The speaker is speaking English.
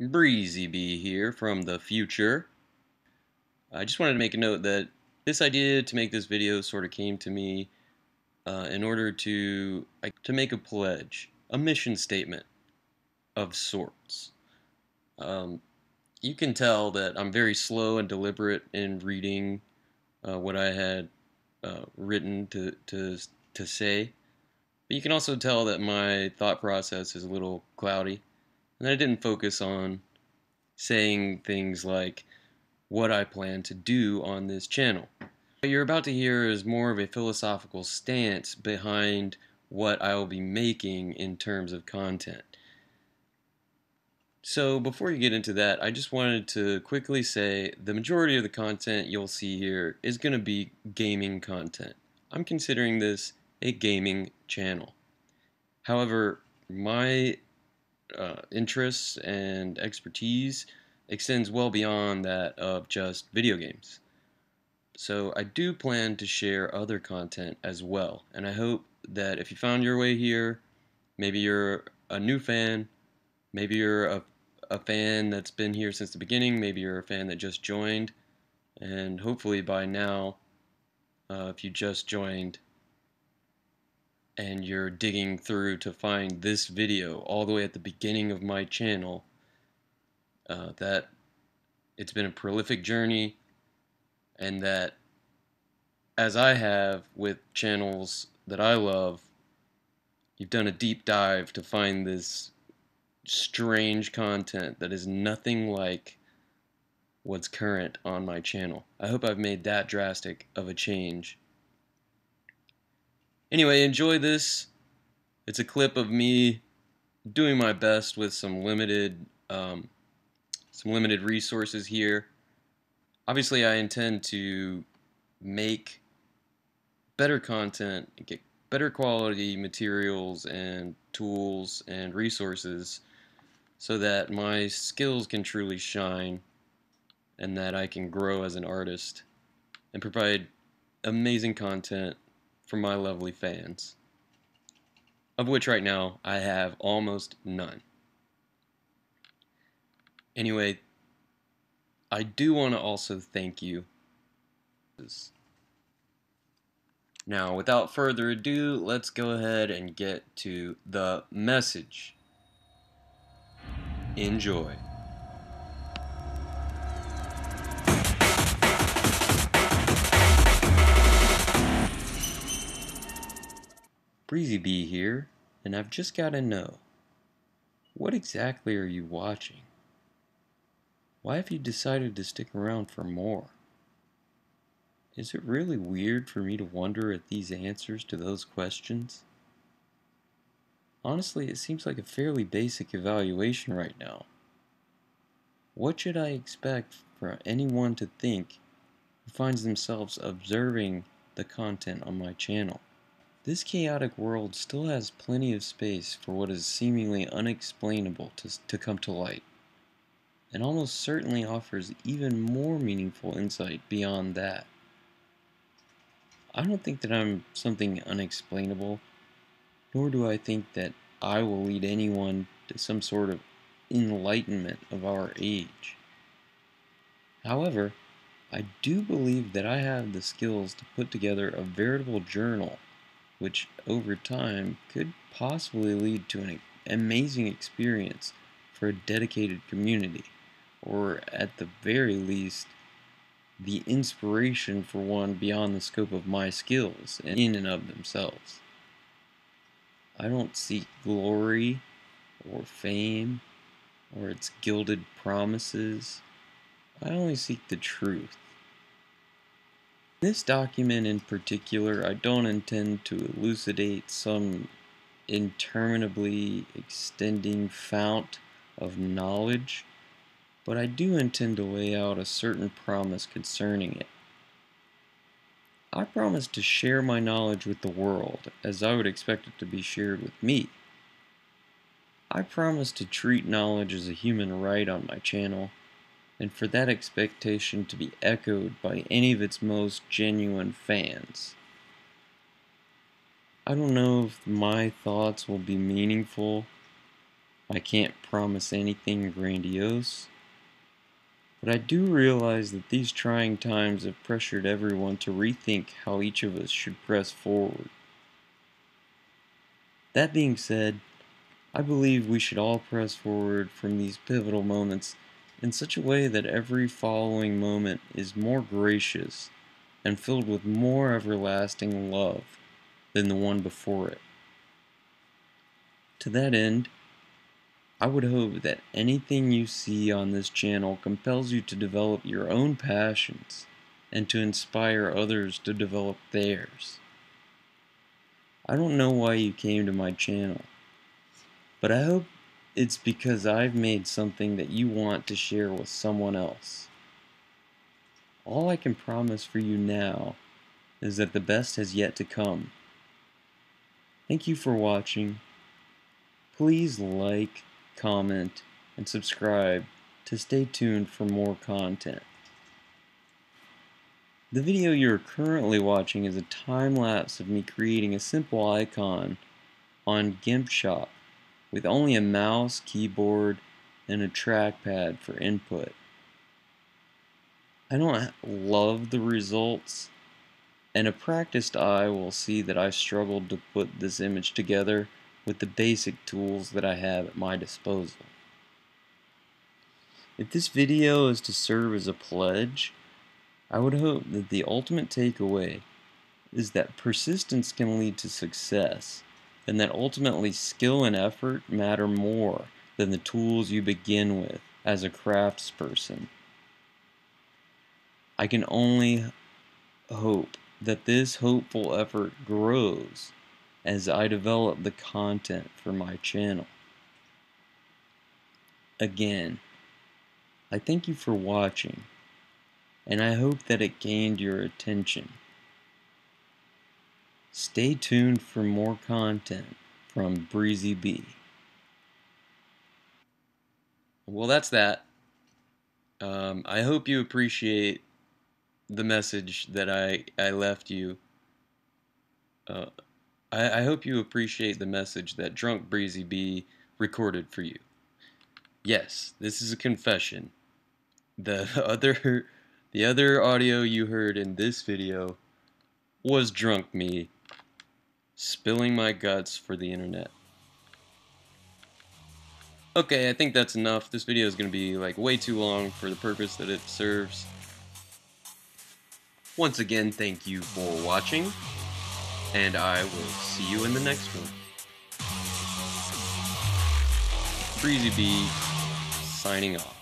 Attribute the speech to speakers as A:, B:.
A: Breezy B here from the future. I just wanted to make a note that this idea to make this video sort of came to me uh, in order to to make a pledge, a mission statement of sorts. Um, you can tell that I'm very slow and deliberate in reading uh, what I had uh, written to, to, to say. But you can also tell that my thought process is a little cloudy. And I didn't focus on saying things like what I plan to do on this channel. What you're about to hear is more of a philosophical stance behind what I will be making in terms of content. So before you get into that, I just wanted to quickly say the majority of the content you'll see here is going to be gaming content. I'm considering this a gaming channel. However, my uh, interests and expertise extends well beyond that of just video games. So I do plan to share other content as well, and I hope that if you found your way here, maybe you're a new fan, maybe you're a, a fan that's been here since the beginning, maybe you're a fan that just joined, and hopefully by now, uh, if you just joined, and you're digging through to find this video all the way at the beginning of my channel, uh, that it's been a prolific journey and that as I have with channels that I love, you've done a deep dive to find this strange content that is nothing like what's current on my channel. I hope I've made that drastic of a change Anyway, enjoy this. It's a clip of me doing my best with some limited um, some limited resources here. Obviously, I intend to make better content, get better quality materials and tools and resources so that my skills can truly shine and that I can grow as an artist and provide amazing content for my lovely fans, of which right now I have almost none. Anyway, I do want to also thank you. Now, without further ado, let's go ahead and get to the message. Enjoy. Breezy B here, and I've just got to know what exactly are you watching? Why have you decided to stick around for more? Is it really weird for me to wonder at these answers to those questions? Honestly, it seems like a fairly basic evaluation right now. What should I expect for anyone to think who finds themselves observing the content on my channel? This chaotic world still has plenty of space for what is seemingly unexplainable to, to come to light, and almost certainly offers even more meaningful insight beyond that. I don't think that I'm something unexplainable, nor do I think that I will lead anyone to some sort of enlightenment of our age. However, I do believe that I have the skills to put together a veritable journal which over time could possibly lead to an amazing experience for a dedicated community, or at the very least, the inspiration for one beyond the scope of my skills in and of themselves. I don't seek glory or fame or its gilded promises. I only seek the truth. This document in particular, I don't intend to elucidate some interminably extending fount of knowledge, but I do intend to lay out a certain promise concerning it. I promise to share my knowledge with the world as I would expect it to be shared with me. I promise to treat knowledge as a human right on my channel and for that expectation to be echoed by any of its most genuine fans. I don't know if my thoughts will be meaningful I can't promise anything grandiose. But I do realize that these trying times have pressured everyone to rethink how each of us should press forward. That being said, I believe we should all press forward from these pivotal moments in such a way that every following moment is more gracious and filled with more everlasting love than the one before it. To that end, I would hope that anything you see on this channel compels you to develop your own passions and to inspire others to develop theirs. I don't know why you came to my channel, but I hope it's because I've made something that you want to share with someone else. All I can promise for you now is that the best has yet to come. Thank you for watching. Please like, comment, and subscribe to stay tuned for more content. The video you're currently watching is a time lapse of me creating a simple icon on GIMPshop with only a mouse, keyboard, and a trackpad for input. I don't love the results, and a practiced eye will see that I struggled to put this image together with the basic tools that I have at my disposal. If this video is to serve as a pledge, I would hope that the ultimate takeaway is that persistence can lead to success and that ultimately skill and effort matter more than the tools you begin with as a craftsperson. I can only hope that this hopeful effort grows as I develop the content for my channel. Again, I thank you for watching, and I hope that it gained your attention. Stay tuned for more content from Breezy B. Well, that's that. Um, I hope you appreciate the message that I, I left you. Uh, I, I hope you appreciate the message that Drunk Breezy B recorded for you. Yes, this is a confession. The other, the other audio you heard in this video was drunk me spilling my guts for the internet. Okay, I think that's enough. This video is going to be like way too long for the purpose that it serves. Once again, thank you for watching, and I will see you in the next one. Breezy B, signing off.